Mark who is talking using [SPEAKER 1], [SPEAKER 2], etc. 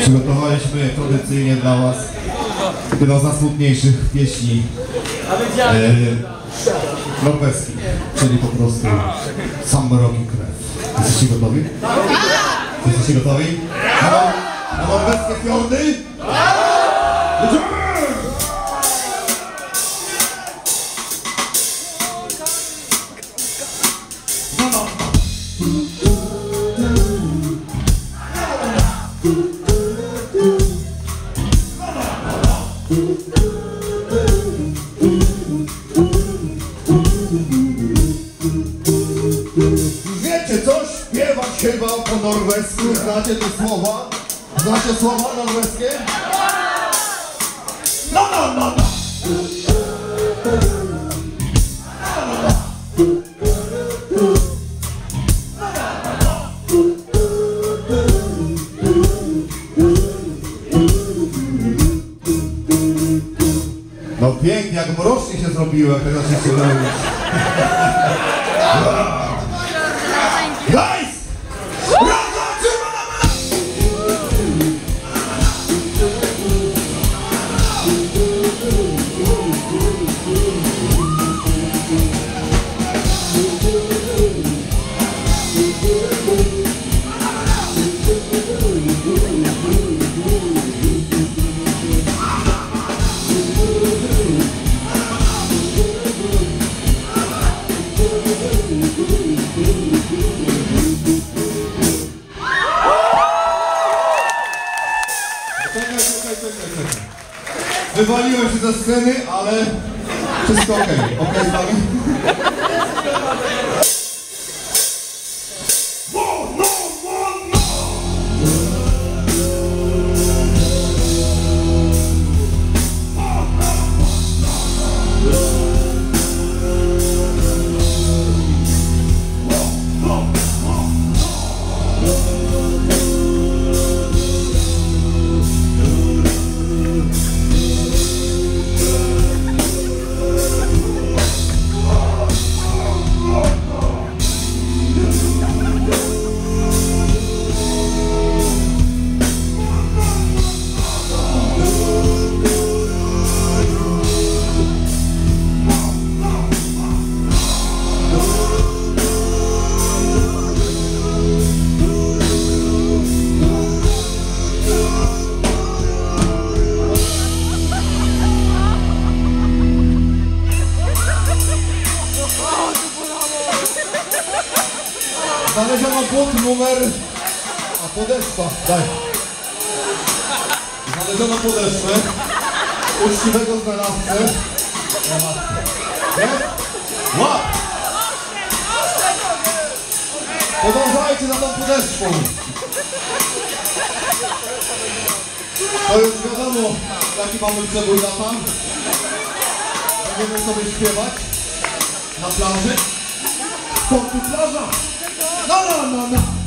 [SPEAKER 1] Przygotowaliśmy tradycyjnie dla Was jedną z najsmutniejszych pieśni e, czyli po prostu sam mrok i krew. Jesteście gotowi? Jesteście gotowi? Na norweskie fiordy? Jedziemy! Wiecie coś? Śpiewać chyba po norwesku. Znacie te słowa? Znacie słowa norweskie? No, no, no, no! No pięknie, jak mrocznie się zrobiło, jak teraz się robić. Guys! Wywaliłem się ze sceny, ale wszystko okej. Okej z wami? Znaleziono błąd numer... A podeszwa, daj. Znaleziono podeszwę. Uczciwego znalazcę. Jest? Łap! Podążajcie za tą podeszwą. To już wiadomo, jaki mamy przebój lata. Będziemy sobie śpiewać na plaży. Sportu plaża! No, no, no, no! No, no, no, no!